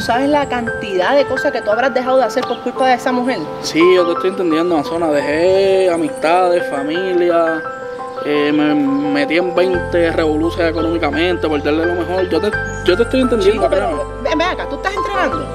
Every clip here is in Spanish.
tú sabes la cantidad de cosas que tú habrás dejado de hacer por culpa de esa mujer. Sí, yo te estoy entendiendo, Amazona. Dejé amistades, familia, eh, me metí en 20 revoluciones económicamente por darle lo mejor. Yo te, yo te estoy entendiendo, Chico, créeme. pero ven, ven acá, tú estás entrenando.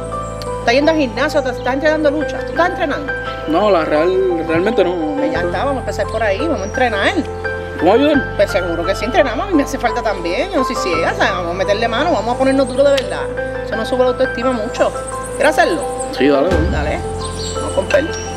Estás yendo al gimnasio, te estás entrenando lucha. ¿Tú estás entrenando? No, la real, realmente no. no. Pues ya está, vamos a empezar por ahí, vamos a entrenar. ¿Cómo ayudar? Pues seguro que sí entrenamos, a mí me hace falta también. Yo no soy ciega, ¿sabes? Vamos a meterle mano, vamos a ponernos duro de verdad. Eso nos sube la autoestima mucho. ¿Quieres hacerlo? Sí, dale. dale. Vamos a comprar.